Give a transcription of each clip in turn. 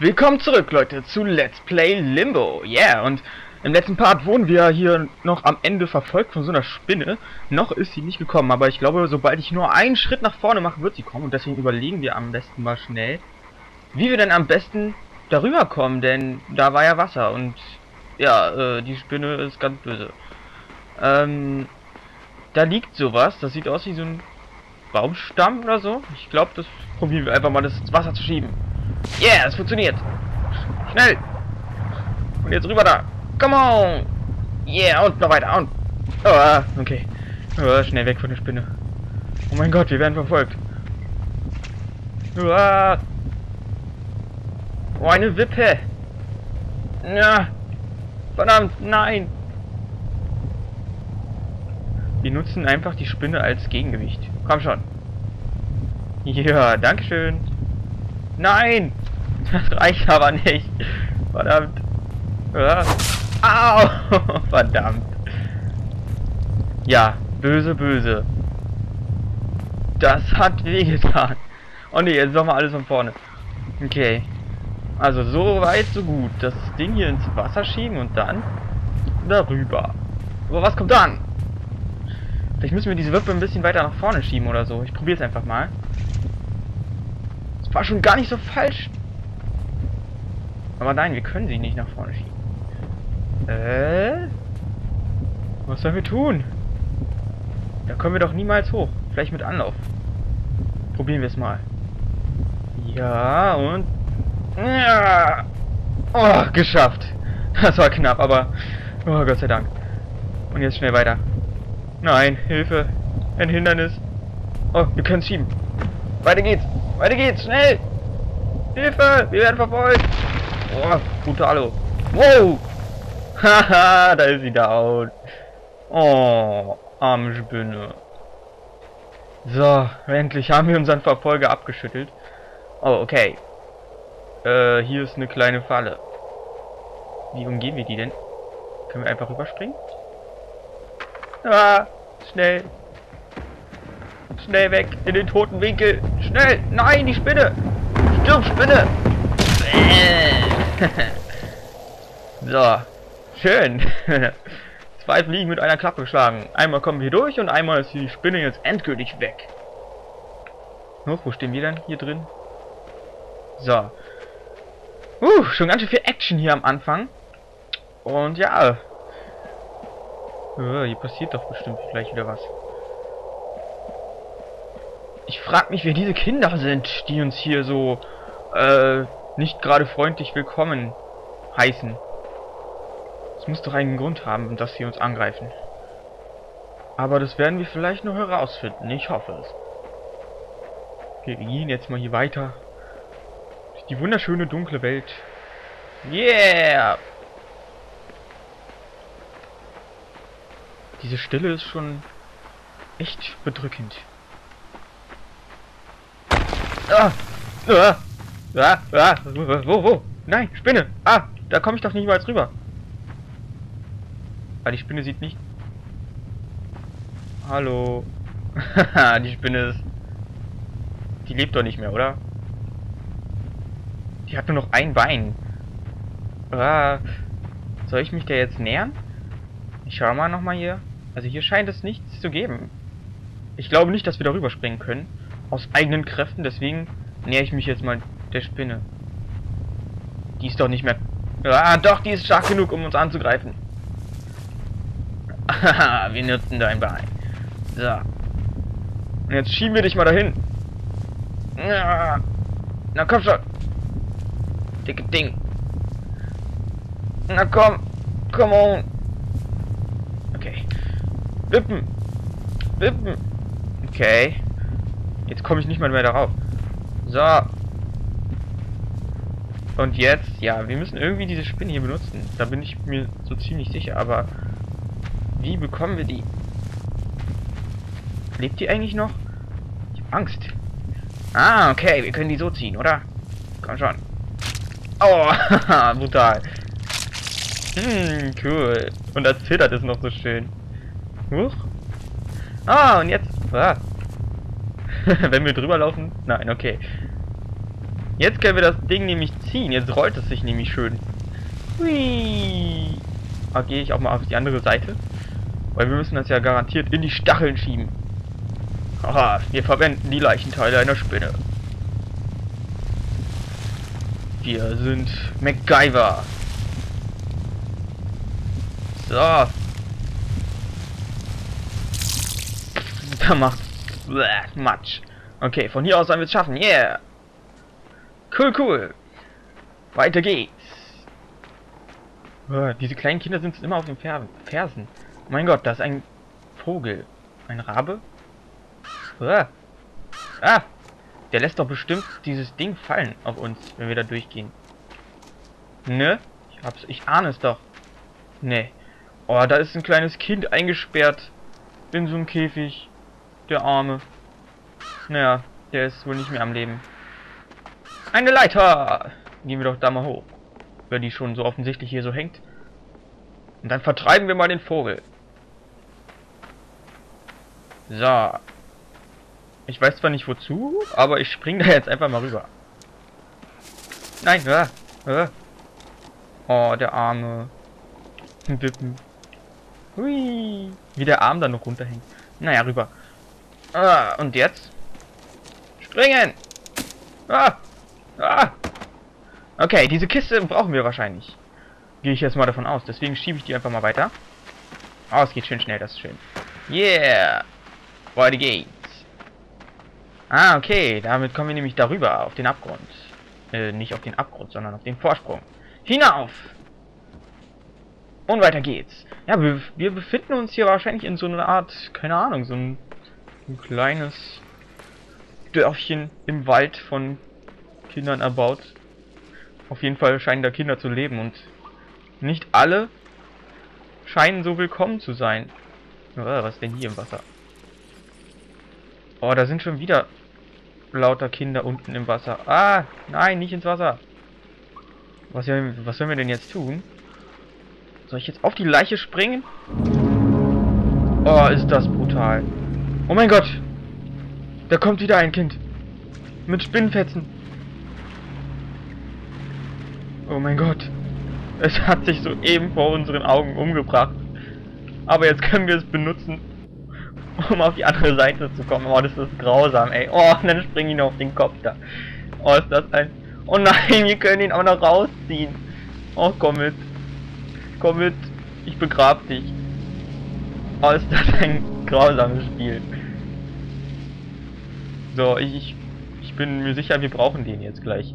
Willkommen zurück, Leute, zu Let's Play Limbo. Yeah, und im letzten Part wurden wir hier noch am Ende verfolgt von so einer Spinne. Noch ist sie nicht gekommen, aber ich glaube, sobald ich nur einen Schritt nach vorne mache, wird sie kommen. Und deswegen überlegen wir am besten mal schnell, wie wir denn am besten darüber kommen, denn da war ja Wasser und ja, äh, die Spinne ist ganz böse. Ähm, da liegt sowas, das sieht aus wie so ein Baumstamm oder so. Ich glaube, das probieren wir einfach mal, das Wasser zu schieben. Yeah, es funktioniert. Schnell. Und jetzt rüber da. Come on. Yeah, und noch weiter. Und. Oh, okay. Oh, schnell weg von der Spinne. Oh mein Gott, wir werden verfolgt. Oh, oh eine Wippe. Ja. Verdammt, nein. Wir nutzen einfach die Spinne als Gegengewicht. Komm schon. Ja, dankeschön. Nein! Das reicht aber nicht. Verdammt. Ja. Au! Verdammt. Ja, böse, böse. Das hat wehgetan. Oh ne, jetzt nochmal alles von vorne. Okay. Also so weit, so gut. Das Ding hier ins Wasser schieben und dann darüber. Aber was kommt dann? Vielleicht müssen wir diese Wippe ein bisschen weiter nach vorne schieben oder so. Ich probiere es einfach mal. Das war schon gar nicht so falsch. Aber nein, wir können sie nicht nach vorne schieben. Äh? Was sollen wir tun? Da kommen wir doch niemals hoch. Vielleicht mit Anlauf. Probieren wir es mal. Ja, und... Ja. Oh, geschafft. Das war knapp, aber... Oh, Gott sei Dank. Und jetzt schnell weiter. Nein, Hilfe. Ein Hindernis. Oh, wir können schieben. Weiter geht's. Weiter geht's. Schnell. Hilfe. Wir werden verfolgt. Oh, brutalo. Wow. Haha, da ist sie down. Oh, arme Spinne. So, endlich haben wir unseren Verfolger abgeschüttelt. Oh, okay. Äh, hier ist eine kleine Falle. Wie umgehen wir die denn? Können wir einfach rüberspringen? Ah, schnell. Schnell weg in den toten Winkel. Schnell. Nein, die Spinne. Stirb, Spinne. so. Schön. Zwei Fliegen mit einer Klappe geschlagen. Einmal kommen wir durch und einmal ist die Spinne jetzt endgültig weg. Huch, wo stehen wir denn hier drin? So. Uh, schon ganz schön viel Action hier am Anfang. Und ja. Hier passiert doch bestimmt gleich wieder was. Ich frag mich, wer diese Kinder sind, die uns hier so äh, nicht gerade freundlich willkommen heißen. Es muss doch einen Grund haben, dass sie uns angreifen. Aber das werden wir vielleicht noch herausfinden. Ich hoffe es. Okay, wir gehen jetzt mal hier weiter. Die wunderschöne dunkle Welt. Yeah! Diese Stille ist schon echt bedrückend. Ah! Ah! Ah! Ah! Wo, wo? Nein, Spinne! Ah! Da komme ich doch nicht mal rüber. Ah, die Spinne sieht nicht... Hallo. die Spinne ist... Die lebt doch nicht mehr, oder? Die hat nur noch ein Bein. Ah. Soll ich mich der jetzt nähern? Ich schau mal nochmal hier. Also hier scheint es nichts zu geben. Ich glaube nicht, dass wir darüber springen können aus eigenen Kräften, deswegen nähere ich mich jetzt mal der Spinne. Die ist doch nicht mehr... Ah, doch, die ist stark genug, um uns anzugreifen. Haha, wir nutzen dein Bein. So. Und jetzt schieben wir dich mal dahin. Na komm schon. Dicke Ding. Na komm. Come on. Okay. Wippen. Wippen. Okay. Jetzt komme ich nicht mal mehr darauf. So. Und jetzt, ja, wir müssen irgendwie diese Spinne hier benutzen. Da bin ich mir so ziemlich sicher. Aber wie bekommen wir die? Lebt die eigentlich noch? Ich hab Angst. Ah, okay, wir können die so ziehen, oder? Komm schon. Oh, brutal. Hm, cool. Und das zittert es noch so schön. Huch. Ah, und jetzt... Ah, Wenn wir drüber laufen? Nein, okay. Jetzt können wir das Ding nämlich ziehen. Jetzt rollt es sich nämlich schön. Hui. Da gehe ich auch mal auf die andere Seite. Weil wir müssen das ja garantiert in die Stacheln schieben. Aha, wir verwenden die Leichenteile einer Spinne. Wir sind MacGyver. So. Da macht Matsch. Okay, von hier aus sollen wir es schaffen. Yeah. Cool, cool. Weiter geht's. Oh, diese kleinen Kinder sind immer auf den Fersen. Mein Gott, das ist ein Vogel. Ein Rabe? Oh. Ah! Der lässt doch bestimmt dieses Ding fallen auf uns, wenn wir da durchgehen. Ne? Ich hab's, ich ahne es doch. Ne. Oh, da ist ein kleines Kind eingesperrt. In so einem Käfig. Der Arme. Naja, der ist wohl nicht mehr am Leben. Eine Leiter! Gehen wir doch da mal hoch. Wenn die schon so offensichtlich hier so hängt. Und dann vertreiben wir mal den Vogel. So. Ich weiß zwar nicht wozu, aber ich spring da jetzt einfach mal rüber. Nein, hör, hör. Oh, der arme Wippen. Hui. Wie der Arm dann noch runterhängt. Naja, rüber. Ah, und jetzt? Springen! Ah! Ah! Okay, diese Kiste brauchen wir wahrscheinlich. Gehe ich jetzt mal davon aus. Deswegen schiebe ich die einfach mal weiter. Oh, es geht schön schnell, das ist schön. Yeah! Weiter geht's. Ah, okay. Damit kommen wir nämlich darüber, auf den Abgrund. Äh, nicht auf den Abgrund, sondern auf den Vorsprung. Hinauf! Und weiter geht's. Ja, wir, wir befinden uns hier wahrscheinlich in so einer Art, keine Ahnung, so ein, ein kleines Dörfchen im Wald von Kindern erbaut. Auf jeden Fall scheinen da Kinder zu leben und nicht alle scheinen so willkommen zu sein. Oh, was ist denn hier im Wasser? Oh, da sind schon wieder lauter Kinder unten im Wasser. Ah, nein, nicht ins Wasser. Was, was sollen wir denn jetzt tun? Soll ich jetzt auf die Leiche springen? Oh, ist das brutal. Oh mein Gott. Da kommt wieder ein Kind. Mit Spinnenfetzen. Oh mein Gott. Es hat sich soeben vor unseren Augen umgebracht. Aber jetzt können wir es benutzen, um auf die andere Seite zu kommen. Oh, das ist grausam, ey. Oh, und dann springen ihn auf den Kopf da. Oh, ist das ein... Oh nein, wir können ihn auch noch rausziehen. Oh, komm mit. Komm mit. Ich begrab dich. Oh, ist das ein grausames Spiel. So, ich, ich bin mir sicher, wir brauchen den jetzt gleich.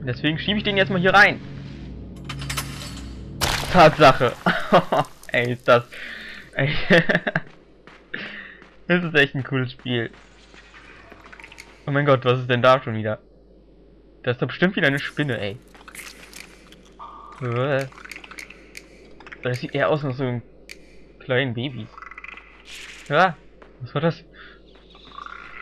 Deswegen schiebe ich den jetzt mal hier rein. Tatsache. ey, ist das... Ey. das ist echt ein cooles Spiel. Oh mein Gott, was ist denn da schon wieder? Da ist doch bestimmt wieder eine Spinne, ey. Das sieht eher aus wie so ein kleinen Baby. Ja, was war das?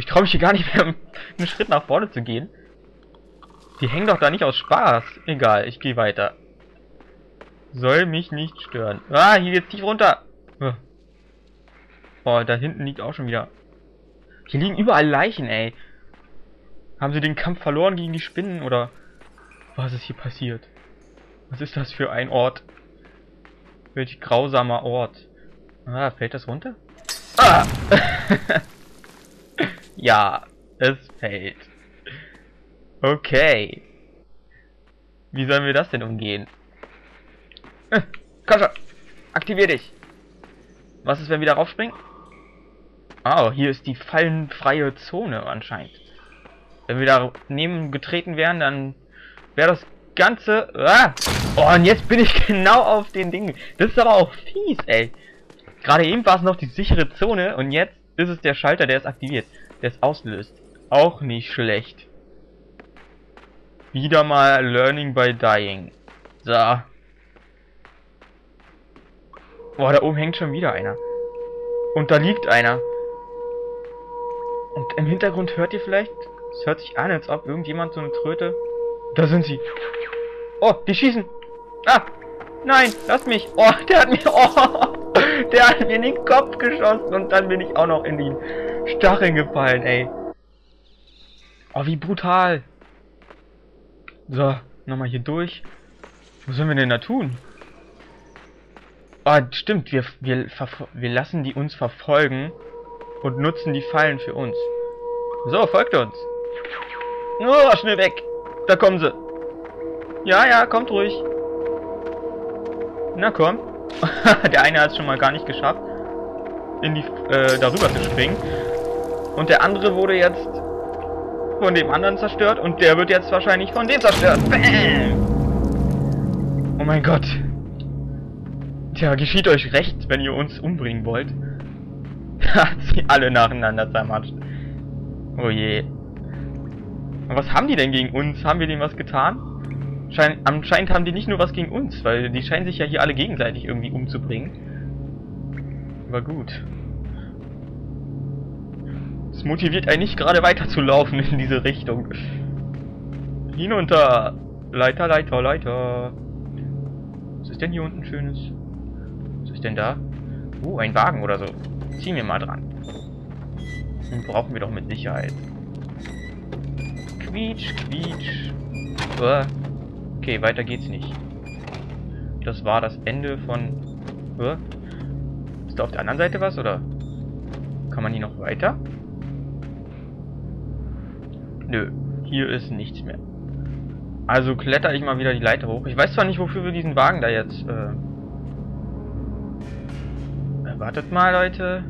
Ich traue mich hier gar nicht mehr, einen Schritt nach vorne zu gehen. Die hängen doch da nicht aus Spaß. Egal, ich gehe weiter. Soll mich nicht stören. Ah, hier geht's tief runter. Oh, da hinten liegt auch schon wieder. Hier liegen überall Leichen, ey. Haben sie den Kampf verloren gegen die Spinnen oder was ist hier passiert? Was ist das für ein Ort? Welch grausamer Ort. Ah, fällt das runter? Ah! ja, es fällt. Okay. Wie sollen wir das denn umgehen? Äh, komm schon. Aktivier dich. Was ist, wenn wir da raufspringen? Ah, hier ist die fallenfreie Zone anscheinend. Wenn wir da neben getreten wären, dann wäre das Ganze... Ah! Oh, und jetzt bin ich genau auf den Dingen. Das ist aber auch fies, ey. Gerade eben war es noch die sichere Zone und jetzt ist es der Schalter, der ist aktiviert. Ist auslöst. Auch nicht schlecht. Wieder mal Learning by Dying. So. Boah, da oben hängt schon wieder einer. Und da liegt einer. Und im Hintergrund hört ihr vielleicht? Es hört sich an, als ob irgendjemand so eine Tröte... Da sind sie. Oh, die schießen. Ah, nein, lass mich. Oh, der hat mir... Oh, der hat mir in den Kopf geschossen und dann bin ich auch noch in die Stacheln gefallen, ey. Oh, wie brutal. So, nochmal hier durch. Was sollen wir denn da tun? Ah, stimmt, wir, wir, wir lassen die uns verfolgen und nutzen die Fallen für uns. So, folgt uns. Oh, schnell weg. Da kommen sie. Ja, ja, kommt ruhig. Na komm. der eine hat es schon mal gar nicht geschafft, in die, äh, darüber zu springen. Und der andere wurde jetzt von dem anderen zerstört und der wird jetzt wahrscheinlich von dem zerstört. Bam! Oh mein Gott. Tja, geschieht euch recht, wenn ihr uns umbringen wollt. Hat sie alle nacheinander zermatscht. Oh je. Und was haben die denn gegen uns? Haben wir denen was getan? Schein, anscheinend haben die nicht nur was gegen uns, weil die scheinen sich ja hier alle gegenseitig irgendwie umzubringen. Aber gut. Es motiviert einen nicht gerade weiterzulaufen in diese Richtung. Hinunter! Leiter, Leiter, Leiter. Was ist denn hier unten Schönes? Was ist denn da? Oh, ein Wagen oder so. Ziehen wir mal dran. Den brauchen wir doch mit Sicherheit. Quietsch, quietsch. Okay, weiter geht's nicht. Das war das Ende von... Ist da auf der anderen Seite was, oder? Kann man hier noch weiter? Nö, hier ist nichts mehr. Also kletter ich mal wieder die Leiter hoch. Ich weiß zwar nicht, wofür wir diesen Wagen da jetzt... Äh Wartet mal, Leute.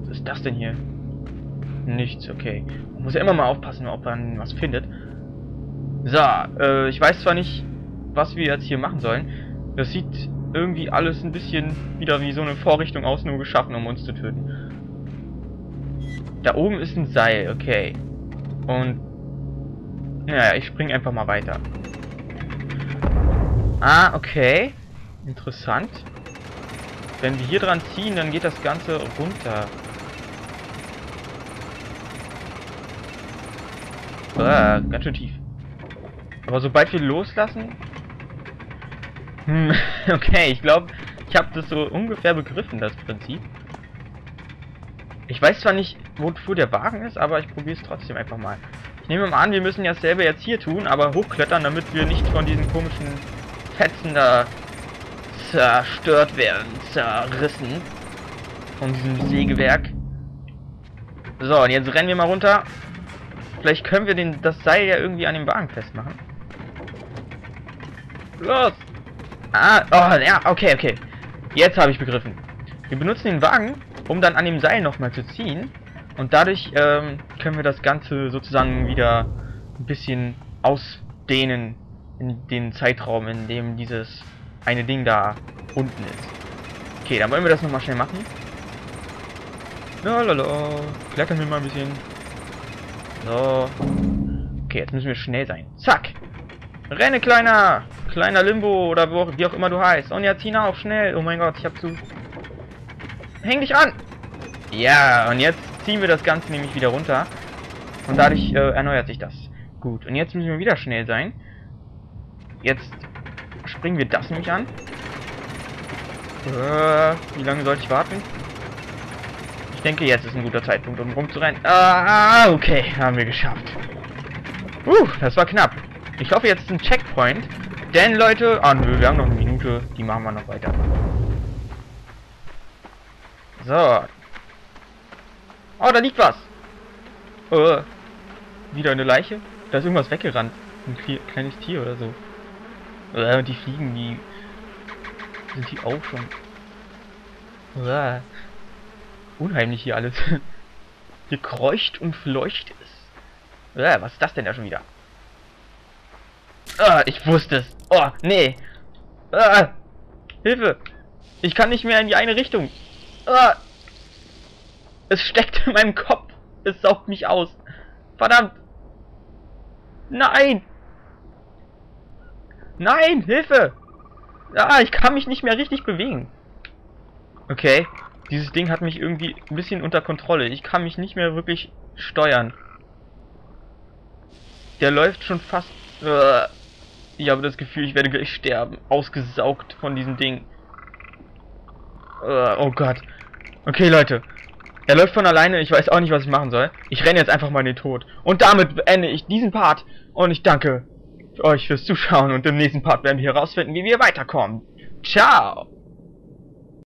Was ist das denn hier? Nichts, okay. Man muss ja immer mal aufpassen, ob man was findet. So, äh, ich weiß zwar nicht, was wir jetzt hier machen sollen. Das sieht irgendwie alles ein bisschen wieder wie so eine Vorrichtung aus, nur geschaffen, um uns zu töten. Da oben ist ein Seil, okay. Und... Naja, ich spring einfach mal weiter. Ah, okay. Interessant. Wenn wir hier dran ziehen, dann geht das Ganze runter. Ah, ganz schön tief. Aber sobald wir loslassen... Hm, okay, ich glaube, ich habe das so ungefähr begriffen, das Prinzip. Ich weiß zwar nicht, wofür der Wagen ist, aber ich probiere es trotzdem einfach mal. Ich nehme mal an, wir müssen ja dasselbe jetzt hier tun, aber hochklettern, damit wir nicht von diesen komischen Fetzen da zerstört werden, zerrissen. Von diesem Sägewerk. So, und jetzt rennen wir mal runter. Vielleicht können wir den, das Seil ja irgendwie an dem Wagen festmachen. Los! Ah, oh, ja, okay, okay. Jetzt habe ich begriffen. Wir benutzen den Wagen, um dann an dem Seil nochmal zu ziehen. Und dadurch ähm, können wir das Ganze sozusagen wieder ein bisschen ausdehnen in den Zeitraum, in dem dieses eine Ding da unten ist. Okay, dann wollen wir das nochmal schnell machen. Lalala. Klettern wir mal ein bisschen. So. Okay, jetzt müssen wir schnell sein. Zack. Renne, kleiner. Kleiner Limbo oder wo, wie auch immer du heißt. Und jetzt hinauf, schnell. Oh mein Gott, ich hab zu... Häng dich an. Ja, und jetzt ziehen wir das Ganze nämlich wieder runter. Und dadurch äh, erneuert sich das. Gut, und jetzt müssen wir wieder schnell sein. Jetzt springen wir das nämlich an. Äh, wie lange sollte ich warten? Ich denke, jetzt ist ein guter Zeitpunkt, um rumzurennen. Ah, okay, haben wir geschafft. Uh, das war knapp. Ich hoffe, jetzt ist ein Checkpoint. Denn, Leute... Ah, nö, wir haben noch eine Minute. Die machen wir noch weiter. So. Oh, da liegt was. Uh, wieder eine Leiche? Da ist irgendwas weggerannt. Ein kleines Tier oder so. Uh, und die fliegen, die... Sind die auch schon... Uh, unheimlich hier alles. hier kreucht und fleucht es. Uh, was ist das denn da schon wieder? Ah, ich wusste es. Oh, nee. Ah, Hilfe. Ich kann nicht mehr in die eine Richtung. Ah. Es steckt in meinem Kopf. Es saugt mich aus. Verdammt. Nein. Nein, Hilfe. Ah, ich kann mich nicht mehr richtig bewegen. Okay. Dieses Ding hat mich irgendwie ein bisschen unter Kontrolle. Ich kann mich nicht mehr wirklich steuern. Der läuft schon fast... Uh, ich habe das Gefühl, ich werde gleich sterben. Ausgesaugt von diesem Ding. Uh, oh Gott. Okay, Leute. Er läuft von alleine. Ich weiß auch nicht, was ich machen soll. Ich renne jetzt einfach mal in den Tod. Und damit beende ich diesen Part. Und ich danke euch fürs Zuschauen und im nächsten Part werden wir herausfinden, wie wir weiterkommen. Ciao!